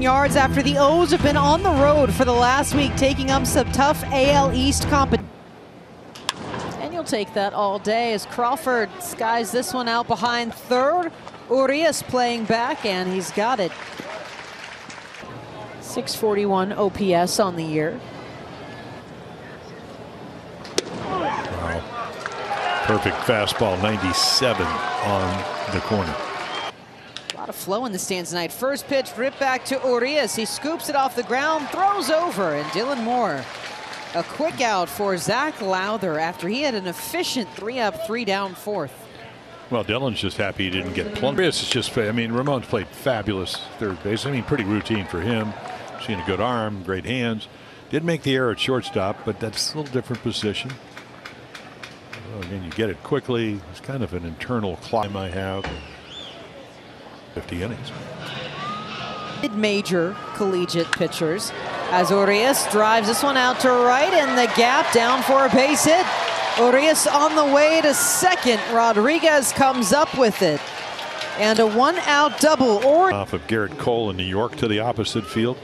Yards after the O's have been on the road for the last week, taking up some tough AL East competition. And you'll take that all day as Crawford skies this one out behind third. Urias playing back, and he's got it. 641 OPS on the year. Wow. Perfect fastball, 97 on the corner. A lot of flow in the stands tonight. First pitch, rip back to Urias. He scoops it off the ground, throws over, and Dylan Moore. A quick out for Zac Lowther after he had an efficient three up, three down fourth. Well, Dylan's just happy he didn't get plumbed. It's just, I mean, Ramon's played fabulous third base. I mean, pretty routine for him. Seen a good arm, great hands. Did make the error at shortstop, but that's a little different position. Well, again, you get it quickly. It's kind of an internal climb I have. 50 innings. Mid-major collegiate pitchers as Urias drives this one out to right in the gap down for a base hit. Urias on the way to second. Rodriguez comes up with it. And a one-out double. Or Off of Gerrit Cole in New York to the opposite field.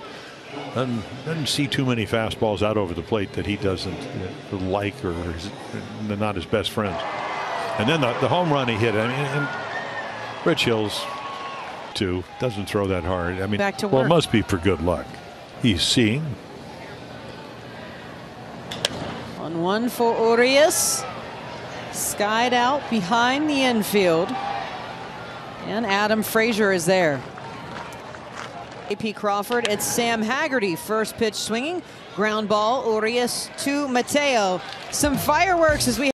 Doesn't, doesn't see too many fastballs out over the plate that he doesn't like or is not his best friends. And then the, the home run he hit. I mean, and Rich Hills, too, doesn't throw that hard. I mean, Back to well, it must be for good luck. He's seeing. on one for Urias. Skied out behind the infield. And Adam Frazier is there. J.P. Crawford, it's Sam Haggerty. First pitch swinging. Ground ball, Urias to Mateo. Some fireworks as we